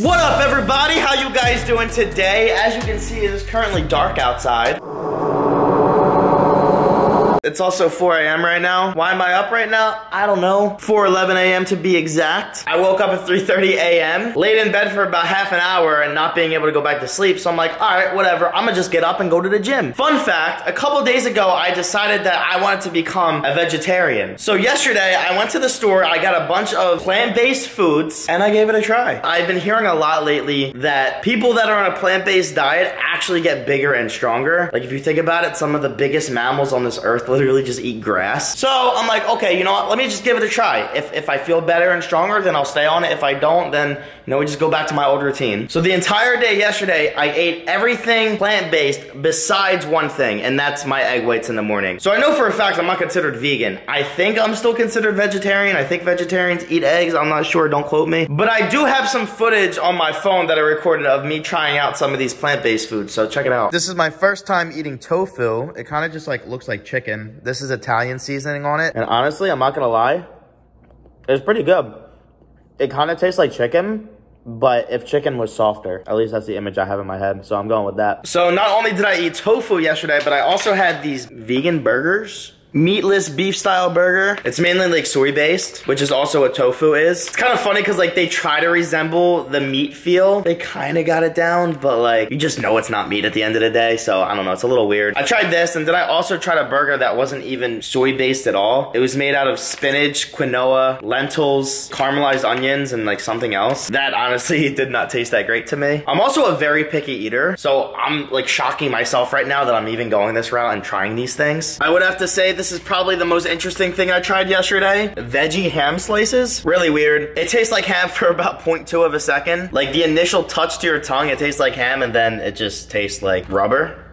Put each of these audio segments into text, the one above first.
What up everybody? How you guys doing today? As you can see, it is currently dark outside. It's also 4 a.m. right now. Why am I up right now? I don't know. 4:11 a.m. to be exact. I woke up at 3:30 a.m. Laid in bed for about half an hour and not being able to go back to sleep. So I'm like, all right, whatever. I'm gonna just get up and go to the gym. Fun fact: a couple days ago, I decided that I wanted to become a vegetarian. So yesterday, I went to the store. I got a bunch of plant-based foods and I gave it a try. I've been hearing a lot lately that people that are on a plant-based diet actually get bigger and stronger. Like if you think about it, some of the biggest mammals on this earth literally just eat grass. So I'm like, okay, you know what? Let me just give it a try. If, if I feel better and stronger, then I'll stay on it. If I don't, then, you know, we just go back to my old routine. So the entire day yesterday, I ate everything plant-based besides one thing, and that's my egg whites in the morning. So I know for a fact I'm not considered vegan. I think I'm still considered vegetarian. I think vegetarians eat eggs. I'm not sure, don't quote me. But I do have some footage on my phone that I recorded of me trying out some of these plant-based foods, so check it out. This is my first time eating tofu. It kind of just like looks like chicken. This is Italian seasoning on it. And honestly, I'm not gonna lie, it's pretty good. It kind of tastes like chicken, but if chicken was softer, at least that's the image I have in my head, so I'm going with that. So not only did I eat tofu yesterday, but I also had these vegan burgers meatless beef style burger. It's mainly like soy based, which is also what tofu is. It's kind of funny because like they try to resemble the meat feel. They kind of got it down, but like you just know it's not meat at the end of the day. So I don't know, it's a little weird. I tried this and then I also tried a burger that wasn't even soy based at all. It was made out of spinach, quinoa, lentils, caramelized onions, and like something else. That honestly did not taste that great to me. I'm also a very picky eater, so I'm like shocking myself right now that I'm even going this route and trying these things. I would have to say this is probably the most interesting thing I tried yesterday. Veggie ham slices. Really weird. It tastes like ham for about 0.2 of a second. Like the initial touch to your tongue, it tastes like ham and then it just tastes like rubber.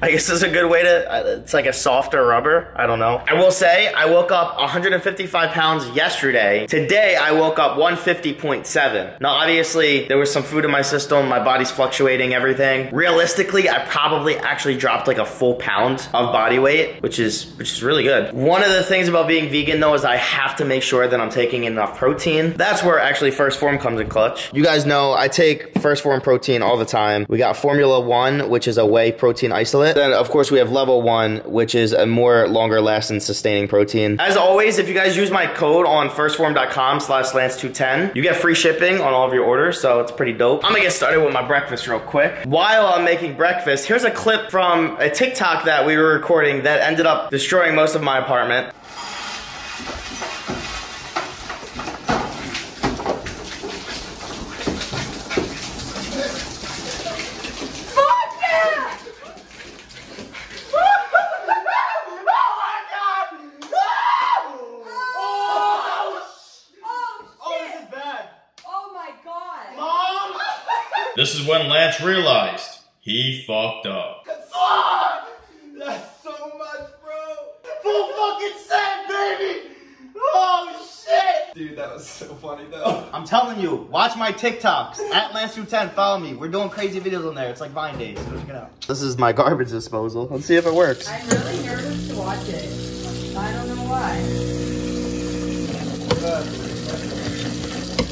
I guess is a good way to, uh, it's like a softer rubber. I don't know. I will say, I woke up 155 pounds yesterday. Today, I woke up 150.7. Now, obviously, there was some food in my system. My body's fluctuating, everything. Realistically, I probably actually dropped like a full pound of body weight, which is, which is really good. One of the things about being vegan though is I have to make sure that I'm taking enough protein. That's where actually 1st Phorm comes in clutch. You guys know I take 1st Phorm protein all the time. We got Phormula-1, which is a whey protein isolate. Then of course we have level one, which is a more longer lasting sustaining protein. As always, if you guys use my code on 1stphorm.com slash lance210, you get free shipping on all of your orders, so it's pretty dope. I'm gonna get started with my breakfast real quick. While I'm making breakfast, here's a clip from a TikTok that we were recording that ended up destroying most of my apartment. This is when Lance realized he fucked up. That's so much, bro. Full fucking set, baby. Oh shit. Dude, that was so funny though. I'm telling you, watch my TikToks at Lance10. Follow me. We're doing crazy videos on there. It's like Vine days. Go check it out. This is my garbage disposal. Let's see if it works. I'm really nervous to watch it. I don't know why.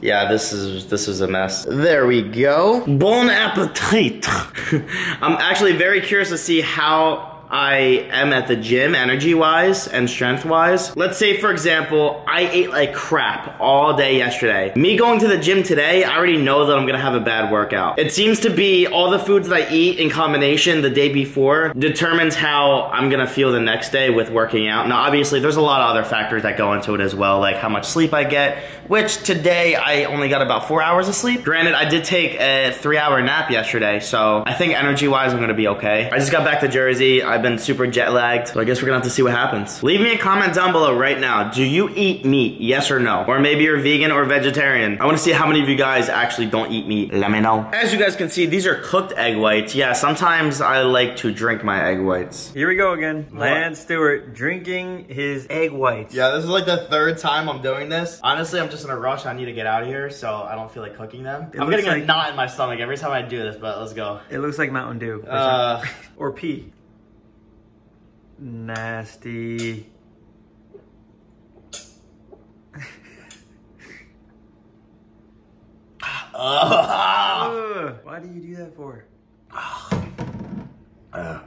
Yeah, this is this is a mess. There we go. Bon appetit. I'm actually very curious to see how I am at the gym energy wise and strength wise. Let's say, for example, I ate like crap all day yesterday. Me going to the gym today, I already know that I'm gonna have a bad workout. It seems to be all the foods that I eat in combination the day before determines how I'm gonna feel the next day with working out. Now, obviously, there's a lot of other factors that go into it as well, like how much sleep I get, which today I only got about four hours of sleep. Granted, I did take a three hour nap yesterday, so I think energy wise, I'm gonna be okay. I just got back to Jersey. I've been super jet lagged, so I guess we're gonna have to see what happens. Leave me a comment down below right now. Do you eat meat? Yes or no? Or maybe you're vegan or vegetarian. I wanna see how many of you guys actually don't eat meat. Let me know. As you guys can see, these are cooked egg whites. Yeah, sometimes I like to drink my egg whites. Here we go again. Lance Stewart drinking his egg whites. Yeah, this is like the third time I'm doing this. Honestly, I'm just in a rush. I need to get out of here, so I don't feel like cooking them. It I'm looks getting a knot in my stomach every time I do this, but let's go. It looks like Mountain Dew. Or, Uh, or pee. Nasty. Ugh, why do you do that for? Ah. Ah.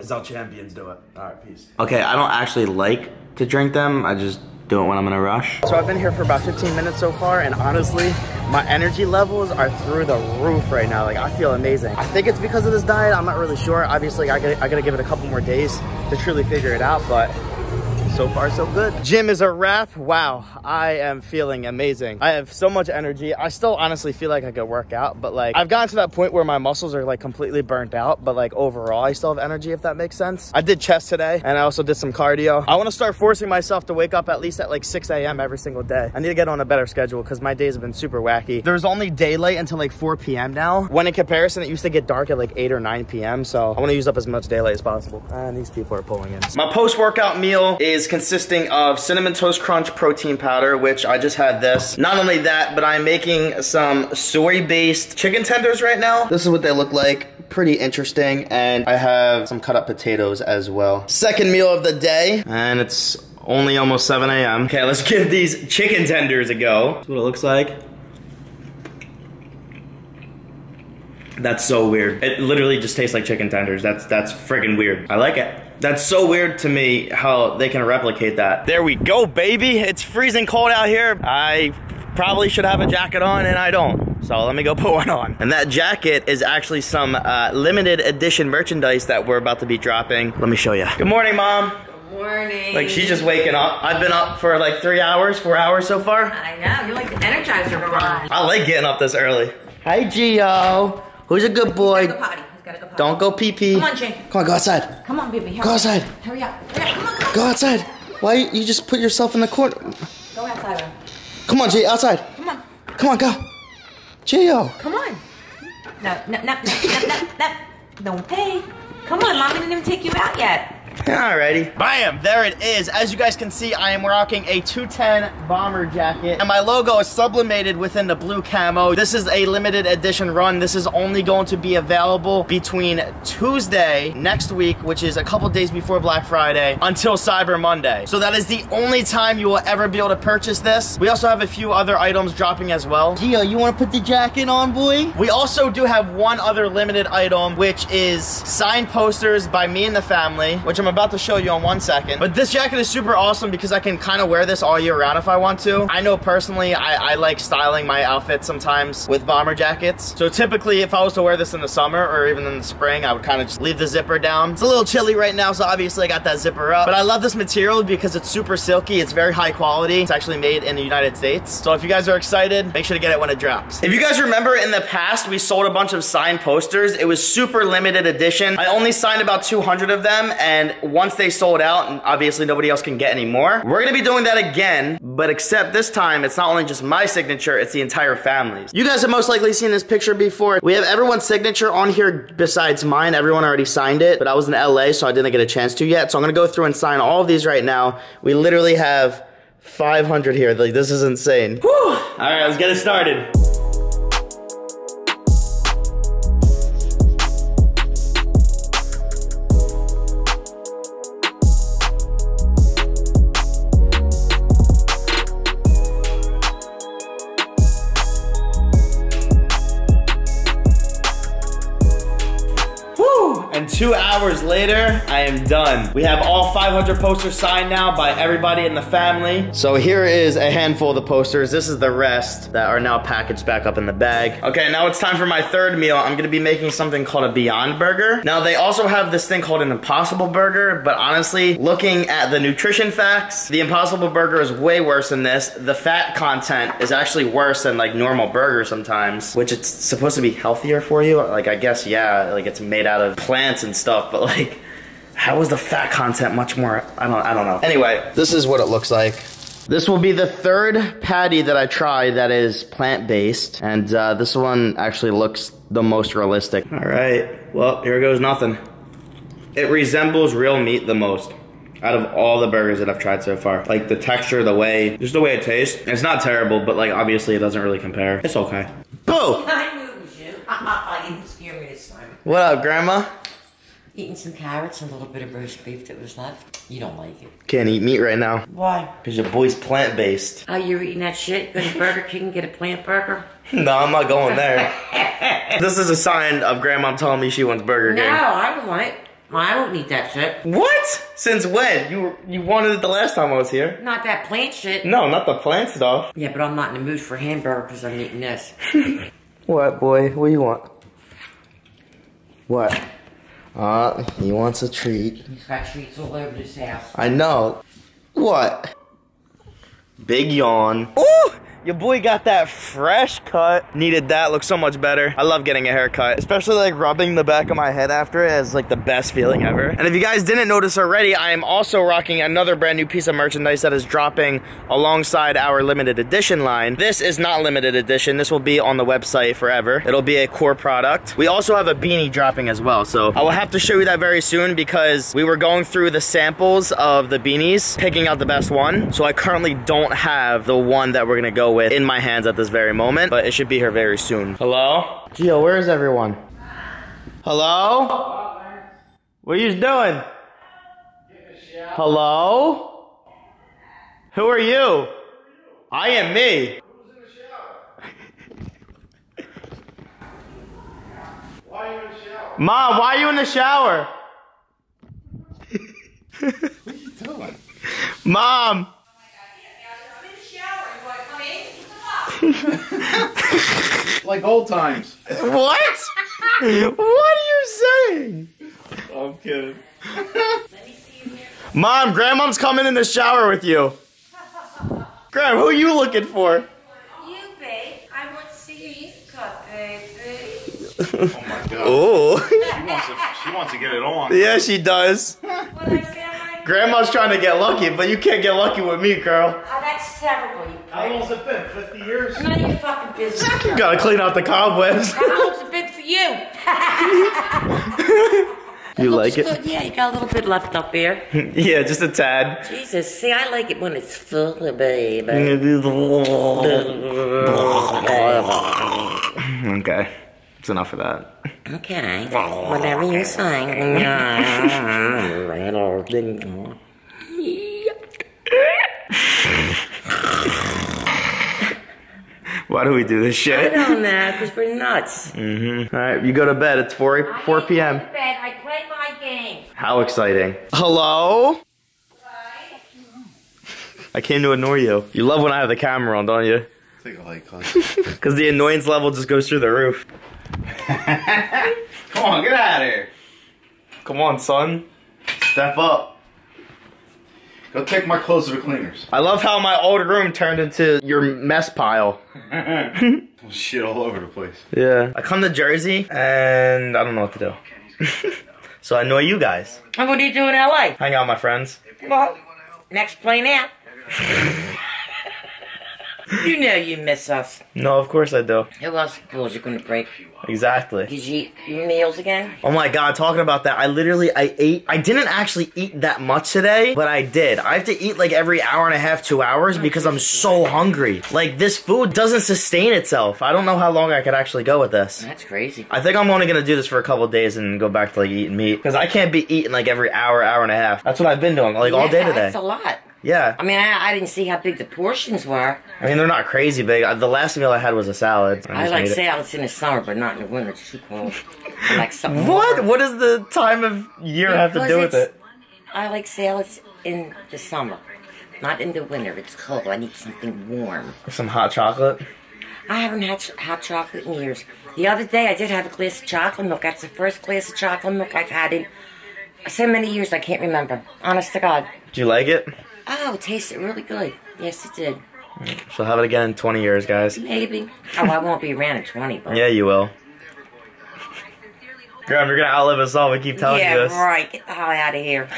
It's how champions do it. All right, peace. Okay, I don't actually like to drink them. I just do it when I'm in a rush. So I've been here for about 15 minutes so far, and honestly, my energy levels are through the roof right now. Like, I feel amazing. I think it's because of this diet. I'm not really sure. Obviously, I gotta, I gotta give it a couple more days to truly figure it out, but so far so good. Gym is a wrap. Wow, I am feeling amazing. I have so much energy. I still honestly feel like I could work out, but like I've gotten to that point where my muscles are like completely burnt out, but like overall I still have energy if that makes sense. I did chest today and I also did some cardio. I want to start forcing myself to wake up at least at like 6 a.m. every single day. I need to get on a better schedule because my days have been super wacky. There's only daylight until like 4 p.m. now. When in comparison, it used to get dark at like 8 or 9 p.m. So I want to use up as much daylight as possible. And these people are pulling in. My post-workout meal is consisting of Cinnamon Toast Crunch protein powder, which I just had this. Not only that, but I'm making some soy-based chicken tenders right now. This is what they look like. Pretty interesting. And I have some cut up potatoes as well. Second meal of the day. And it's only almost 7 a.m. Okay, let's give these chicken tenders a go. That's what it looks like. That's so weird. It literally just tastes like chicken tenders. That's that's friggin' weird. I like it. That's so weird to me how they can replicate that. There we go, baby. It's freezing cold out here. I probably should have a jacket on and I don't. So let me go put one on. And that jacket is actually some uh, limited edition merchandise that we're about to be dropping. Let me show you. Good morning, mom. Good morning. Like she's just waking up. I've been up for like three hours, four hours so far. I know. You're like the Energizer Bunny. I like getting up this early. Hi, Gio. Who's a good boy? Go potty. He's gotta go potty. Don't go pee pee. Come on, Jake. Come on, go outside. Come on, baby. Hurry Go up. outside. Hurry up. Hurry up. Come on, come on. Go outside. Why you just put yourself in the corner? Go outside. Ron. Come on, G, outside. Come on. Come on, go. Gio. Come on. No, no, no, no, no, no, no. Don't pay. Come on, Mommy didn't even take you out yet. Alrighty. Bam! There it is. As you guys can see, I am rocking a 210 bomber jacket. And my logo is sublimated within the blue camo. This is a limited edition run. This is only going to be available between Tuesday next week, which is a couple days before Black Friday, until Cyber Monday. So that is the only time you will ever be able to purchase this. We also have a few other items dropping as well. Gio, you want to put the jacket on, boy? We also do have one other limited item, which is signed posters by me and the family, which I'm about to show you in one second. But this jacket is super awesome because I can kind of wear this all year round if I want to. I know personally, I, I like styling my outfits sometimes with bomber jackets. So typically, if I was to wear this in the summer or even in the spring, I would kind of just leave the zipper down. It's a little chilly right now, so obviously I got that zipper up. But I love this material because it's super silky. It's very high quality. It's actually made in the United States. So if you guys are excited, make sure to get it when it drops. If you guys remember in the past, we sold a bunch of signed posters. It was super limited edition. I only signed about 200 of them, and once they sold out, and obviously nobody else can get any more, we're gonna be doing that again, but except this time, it's not only just my signature, it's the entire family's. You guys have most likely seen this picture before. We have everyone's signature on here besides mine. Everyone already signed it, but I was in LA, so I didn't get a chance to yet. So I'm gonna go through and sign all of these right now. We literally have 500 here. Like, this is insane. Whew. All right, let's get it started. Hours later, I am done. We have all 500 posters signed now by everybody in the family. So here is a handful of the posters. This is the rest that are now packaged back up in the bag. Okay, now it's time for my third meal. I'm gonna be making something called a Beyond Burger. Now they also have this thing called an Impossible Burger, but honestly, looking at the nutrition facts, the Impossible Burger is way worse than this. The fat content is actually worse than like normal burgers sometimes, which it's supposed to be healthier for you. Like I guess, yeah, like it's made out of plants and stuff, but like, how is the fat content much more? I don't, I don't know. Anyway, this is what it looks like. This will be the third patty that I try that is plant-based, and uh, this one actually looks the most realistic. All right, well, here goes nothing. It resembles real meat the most out of all the burgers that I've tried so far. Like the texture, the way, just the way it tastes. It's not terrible, but like obviously it doesn't really compare. It's okay. Boo! I knew it was you. I didn't scare me this time. What up, Grandma? Eating some carrots and a little bit of roast beef that was left. You don't like it. Can't eat meat right now. Why? Because your boy's plant based. Oh, you're eating that shit? Go to Burger King and get a plant burger? No, I'm not going there. this is a sign of grandma telling me she wants Burger No, I don't want it. I don't eat that shit. What? Since when? You were- you wanted it the last time I was here. Not that plant shit. No, not the plant stuff. Yeah, but I'm not in the mood for hamburger because I'm eating this. What, boy? What do you want? What? Uh, he wants a treat. He's got treats all over his house. I know. What? Big yawn. Ooh! Your boy got that fresh cut. Needed that. Looks so much better. I love getting a haircut. Especially like rubbing the back of my head after it. is like the best feeling ever. And if you guys didn't notice already, I am also rocking another brand new piece of merchandise that is dropping alongside our limited edition line. This is not limited edition. This will be on the website forever. It'll be a core product. We also have a beanie dropping as well. So I will have to show you that very soon because we were going through the samples of the beanies, picking out the best one. So I currently don't have the one that we're gonna go with in my hands at this very moment, but it should be here very soon. Hello? Gio, where is everyone? Hello? What are you doing? Hello? Who are you? I am me. Mom, why are you in the shower? What are you doing? Mom. Like old times. What? what are you saying? I'm kidding. Mom, grandmom's coming in the shower with you. Graham, who are you looking for? You, babe. I want to see your Easter baby. Oh my god. Oh. She wants to, she wants to get it on. yeah, she does. What did I sound like? Grandma's trying to get lucky, but you can't get lucky with me, girl. Oh, that's terrible, you How long's it been? 50 years? None of your fucking business. You gotta clean out the cobwebs. How long's it been for you? you like it? good. Yeah, you got a little bit left up here. Yeah, just a tad. Jesus, see, I like it when it's full of baby. Okay, it's enough of that. Okay, whatever you say. Why do we do this shit? I shit? don't know, because we're nuts. Mm-hmm. All right, you go to bed. It's 4 4 p.m. I bed. I play my game. How exciting! Hello. I came to annoy you. You love when I have the camera on, don't you? Take a hike, cuz. Because the annoyance level just goes through the roof. Come on, get out of here. Come on, son. Step up. Go take my clothes to the cleaners. I love how my old room turned into your mess pile. Shit all over the place. Yeah. I come to Jersey and I don't know what to do. so I know you guys. And what do you do in LA? Hang out with my friends. Well, next plane out. you know you miss us. No, of course I do. Who else balls you gonna break? Exactly. Did you eat your meals again? Oh my god, talking about that, I literally I ate I didn't actually eat that much today, but I did. I have to eat like every hour and a half, two hours because I'm so hungry. Like this food doesn't sustain itself. I don't know how long I could actually go with this. That's crazy. I think I'm only gonna do this for a couple days and go back to like eating meat because I can't be eating like every hour, hour and a half. That's what I've been doing like all day Yeah, today. That's a lot. Yeah, I mean, I, I didn't see how big the portions were. I mean they're not crazy big. Uh, The last meal I had was a salad. I just like made it. salads in the summer, but not in the winter. It's too cold. I like something What? warm. What does the time of year have to do with it? I like salads in the summer, not in the winter. It's cold. I need something warm. Some hot chocolate. I haven't had ch- hot chocolate in years. The other day, I did have a glass of chocolate milk. That's the first glass of chocolate milk I've had in so many years I can't remember. Honest to God. Do you like it? Oh, it tasted really good. Yes, it did. She'll have it again in 20 years, guys. Maybe. Oh, I won't be around in 20, but. Yeah, you will. Graham, you're gonna outlive us all. We keep telling yeah, you this. right. Get the hell out of here.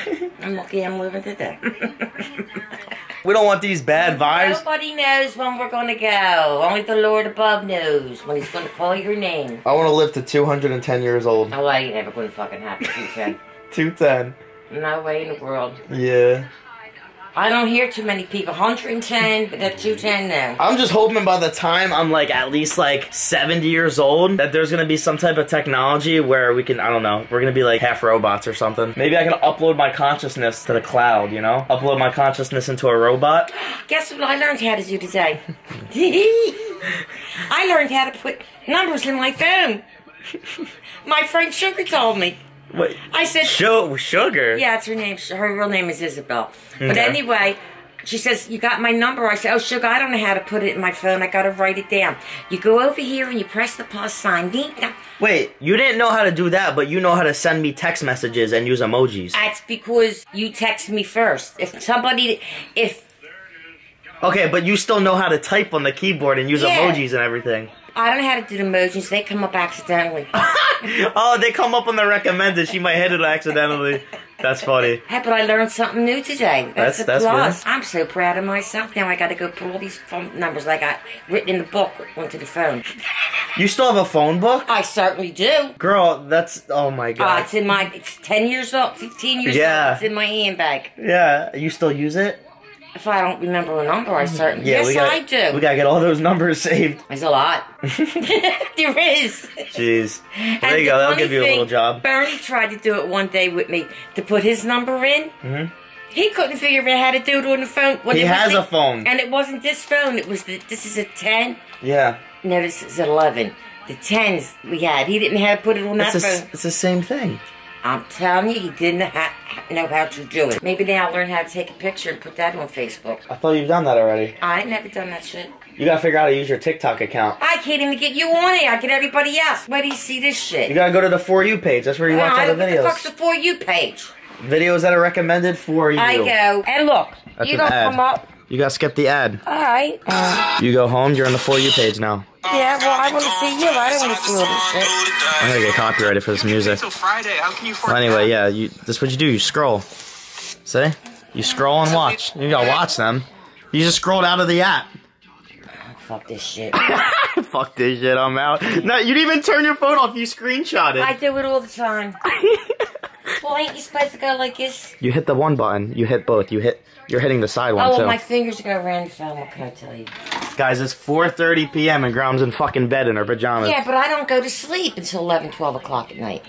I'm lucky I'm living today. We don't want these bad vibes. Nobody knows when we're going to go. Only the Lord above knows when He's going to call your name. I want to live to 210 years old. Oh, I ain't never going to fucking happen, you said. 210. No way in the world. Yeah. I don't hear too many people. 110, but at 210 now. I'm just hoping by the time I'm like at least like 70 years old that there's gonna be some type of technology where we can, I don't know, we're gonna be like half robots or something. Maybe I can upload my consciousness to the cloud, you know? Upload my consciousness into a robot. Guess what I learned how to do today? I learned how to put numbers in my phone. My friend Sugar told me. Wait, I said, Show sugar. Yeah, it's her name. Her real name is Isabel. But Okay. anyway, she says, You got my number. I said, Oh, Sugar, I don't know how to put it in my phone. I got to write it down. You go over here and you press the plus sign. Wait, you didn't know how to do that, but you know how to send me text messages and use emojis. That's because you text me first. If somebody, if Okay, but you still know how to type on the keyboard and use Yeah. emojis and everything. I don't know how to do the emojis, they come up accidentally. oh, they come up on the recommended. She might hit it accidentally. That's funny. Hey, but I learned something new today. That's, That's- a that's plus. good. I'm so proud of myself. Now I got to go put all these phone numbers I got written in the book onto the phone. You still have a phone book? I certainly do. Girl, that's oh my Uh, god. it's in my. It's ten years old, fifteen years Yeah. old. It's in my handbag. yeah, you still use it? If I don't remember a number, I certainly. Yeah, yes, we gotta, I do. We gotta get all those numbers saved. There's a lot. there is. Jeez. And There you go. That'll give you a little job. Bernie tried to do it one day with me to put his number in. Mm-hmm. He couldn't figure out how to do it on the phone. When He has a phone. and it wasn't this phone. It was the. This is a ten. Yeah. No, this is eleven. The tens we had. He didn't have to put it on It's, that a, phone. it's the same thing. I'm telling you, he didn't ha- know how to do it. Maybe now I'll learn how to take a picture and put that on Facebook. I thought you've done that already. I ain't never done that shit. You gotta figure out how to use your TikTok account. I can't even get you on it. I get everybody else. Where do you see this shit? You gotta go to the For You page. That's where you watch all the what the fuck's videos. the For You page? Videos that are recommended for you. I go, and look, That's you don't come up. You gotta skip the ad. Alright. Uh, You go home, you're on the For You page now. yeah, well, I want to see you. I don't want to see all this shit. I'm gonna get copyrighted for this music. Until Friday. How can you Well, anyway, yeah, you. That's what you do. You scroll. See? You scroll and watch. You gotta watch them. You just scrolled out of the app. Fuck this shit. Fuck this shit. I'm out. No, you didn't even turn your phone off. You screenshot it. I do it all the time. well, ain't you supposed to go like this? You hit the one button. You hit both. You hit. You're hitting the side one Oh, well, too. my fingers go around the phone. What can I tell you? Guys, it's 4:30 p.m. and Grom's in fucking bed in her pajamas. Yeah, but I don't go to sleep until 11, 12 o'clock at night.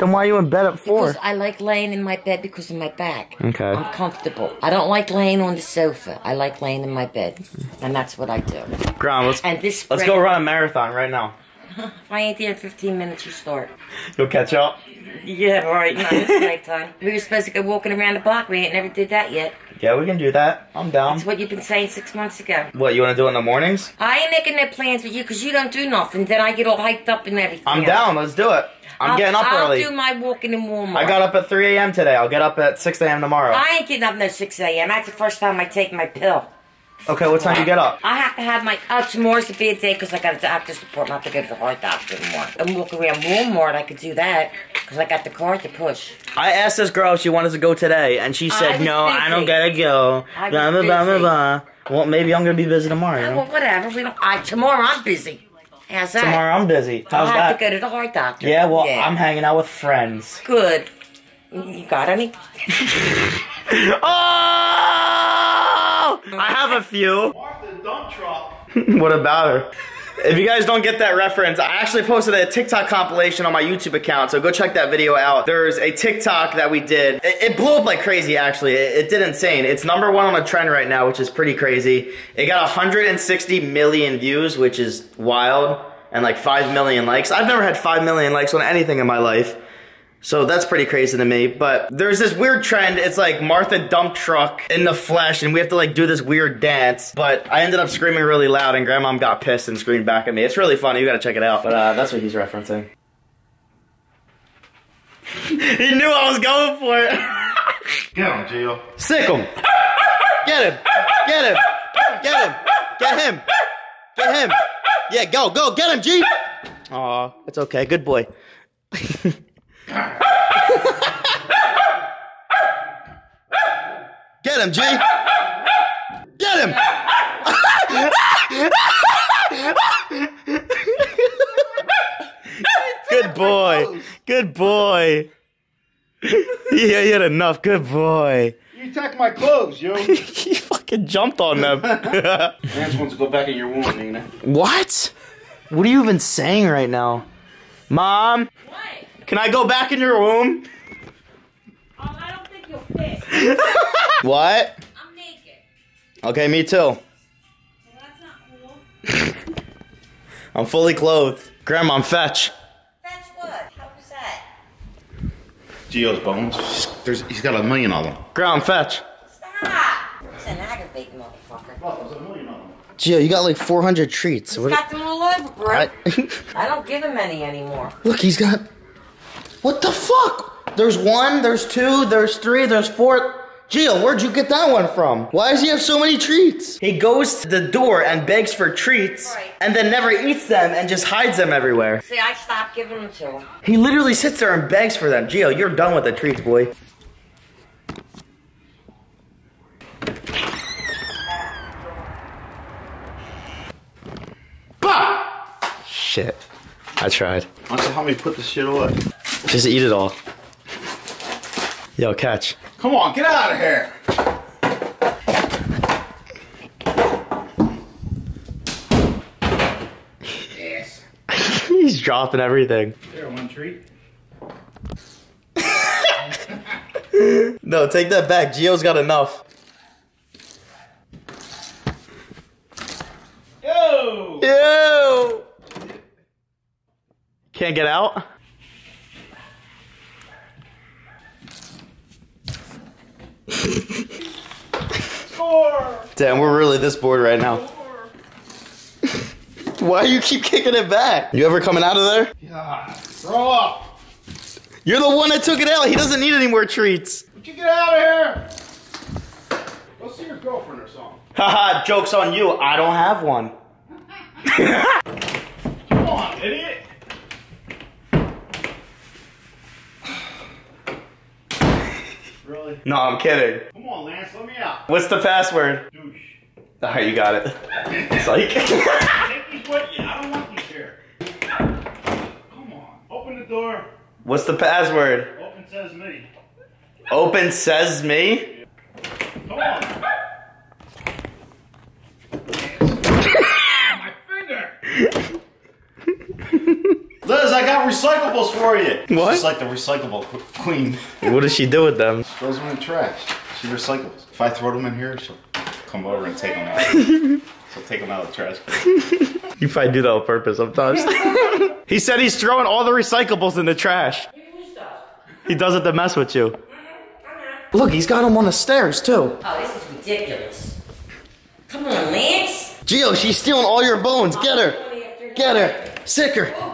Then why are you in bed at four? Because I like laying in my bed because of my back. Okay. I'm comfortable. I don't like laying on the sofa. I like laying in my bed. And that's what I do. Grom, let's And this let's go run a marathon right now. If I ain't there in 15 minutes, you start. You'll catch up. Yeah, right. Not this nighttime. We were supposed to go walking around the block. We ain't never did that yet. Yeah, we can do that. I'm down. That's what you've been saying six months ago. What you want to do in the mornings? I ain't making no plans with you because you don't do nothing. Then I get all hyped up and everything. I'm down. Let's do it. I'm I'll- getting up early. I'll early. do my walking in Walmart. I got up at 3 a.m. today. I'll get up at 6 a.m. tomorrow. I ain't getting up no 6 a.m. That's the first time I take my pill. Okay, what time do you get up? I have to have my. Oh, tomorrow's a bad day because I got a doctor's appointment. I have to go to the heart doctor tomorrow. I'm walking around Walmart. I could do that because I got the card to push. I asked this girl if she wanted to go today, and she said, was "No, I don't gotta go." I Blah blah blah blah blah. Well, maybe I'm gonna be busy tomorrow. You know? well, whatever. We don't. I tomorrow I'm busy. How's that? Tomorrow I'm busy. I'll How's have that? to go to the heart doctor. Yeah, well, I'm hanging out with friends. good. You got any? Oh! I have a few. what about her? If you guys don't get that reference, I actually posted a TikTok compilation on my YouTube account, so go check that video out. There's a TikTok that we did. It, it blew up like crazy, actually. It, it did insane. It's number one on the trend right now, which is pretty crazy. It got 160 million views, which is wild, and like 5 million likes. I've never had 5 million likes on anything in my life. So that's pretty crazy to me. But there's this weird trend. It's like Martha dump truck in the flesh, and we have to like do this weird dance. But I ended up screaming really loud, and Grandmom got pissed and screamed back at me. It's really funny. You gotta check it out. But uh, that's what he's referencing. he knew I was going for it. Get him, Gio. Sic him. Get him. Get him. Get him. Get him. Get him. Yeah, go, go, get him, G. Aw, it's okay. Good boy. Get him, G. Get him. Good boy. Good boy. Yeah, you had enough. Good boy. You attacked my clothes, yo. he fucking jumped on them. Lance wants to go back in your womb, Nina. what? What are you even saying right now? Mom, What? Can I go back in your womb? Oh, I don't think you'll fit. What? I'm naked. Okay, me too. Well, that's not cool. I'm fully clothed. Grandma, fetch. Fetch what? How was that? Gio's bones. There's, he's got a million of them. Grandma, fetch. Stop! He's an aggravating motherfucker. There's a million of them. Gio, you got like 400 treats. He's What- got them all over, bro. I- I don't give him any anymore. Look, he's got. What the fuck? There's one, there's two, there's three, there's four. Gio, where'd you get that one from? Why does he have so many treats? He goes to the door and begs for treats, Right. and then never eats them and just hides them everywhere. See, I stopped giving them to him. He literally sits there and begs for them. Gio, you're done with the treats, boy. Bah! Shit. I tried. Why don't you help me put this shit away? Just eat it all. Yo, catch. Come on, get out of here. Yes. He's dropping everything. There, one treat. No, take that back. Gio's got enough. Yo! Ew! Can't get out? Score! Damn, we're really this bored right now. Why you keep kicking it back? You ever coming out of there? God, throw up! You're the one that took it out. He doesn't need any more treats. Would you get out of here? Go see your girlfriend or something. Haha, joke's on you. I don't have one. Come on, idiot! Really? No, I'm kidding. Come on, Lance, let me out. What's the password? Douche. Alright, you got it. Take these with you. I don't want these here. Come on. Open the door. What's the password? Open says me. Open says me. Come on. My finger. Liz, I got recyclables for you. What? She's like the recyclable queen. What does she do with them? She Throws them in the trash. She recycles. If I throw them in here, she'll come over and take them out. she'll take them out of the trash. can. You probably do that on purpose sometimes. he said he's throwing all the recyclables in the trash. He does it to mess with you. Mm-hmm. Look, he's got them on the stairs too. Oh, this is ridiculous. Come on, Lance. Gio, she's stealing all your bones. Get her. Get her. Sic her. Oh,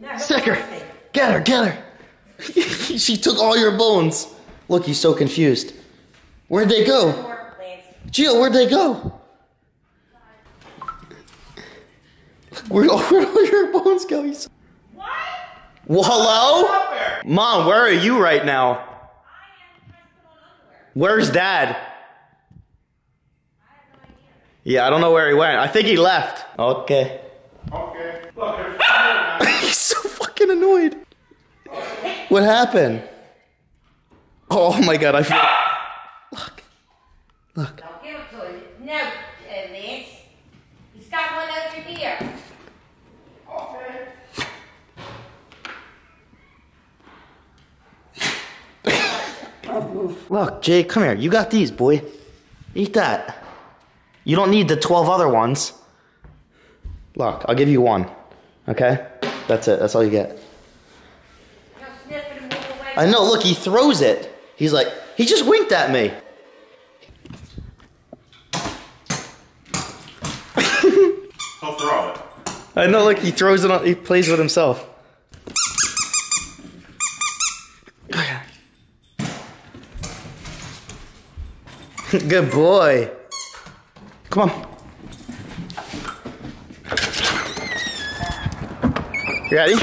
No, Sic her. Get her. Get her. she took all your bones. Look, he's so confused. Where'd they go? Gio, where'd they go? Where, where'd all your bones go? He's... What? Well, hello? Mom, where are you right now? Where's dad? Yeah, I don't know where he went. I think he left. Okay. Look, there's He's so fucking annoyed. What happened? Oh my god, I feel. Look. Look. I'll give it to him. No, uh, Lance. He's got one over here. Look, Jake, come here. You got these, boy. Eat that. You don't need the 12 other ones. Look, I'll give you one. Okay? That's it. That's all you get. Now sniff it and move away. I know, look, he throws it. He's like, he just winked at me. He'll throw it. I know, look, he throws it on, he plays with himself. Good boy. Come on. You ready?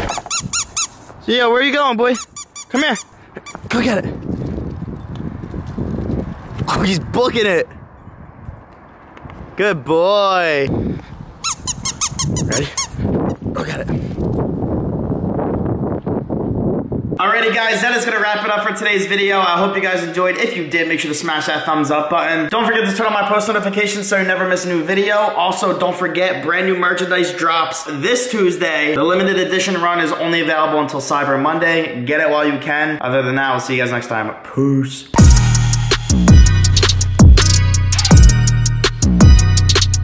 Yeah, where are you going, boy? Come here. Go get it. Oh, he's booking it. Good boy. Ready? Go get it. All right, Alrighty guys, that is gonna wrap it up for today's video. I hope you guys enjoyed. If you did, make sure to smash that thumbs up button. Don't forget to turn on my post notifications so you never miss a new video. Also, don't forget, brand new merchandise drops this Tuesday. The limited edition run is only available until Cyber Monday. Get it while you can. Other than that, we'll see you guys next time. Peace.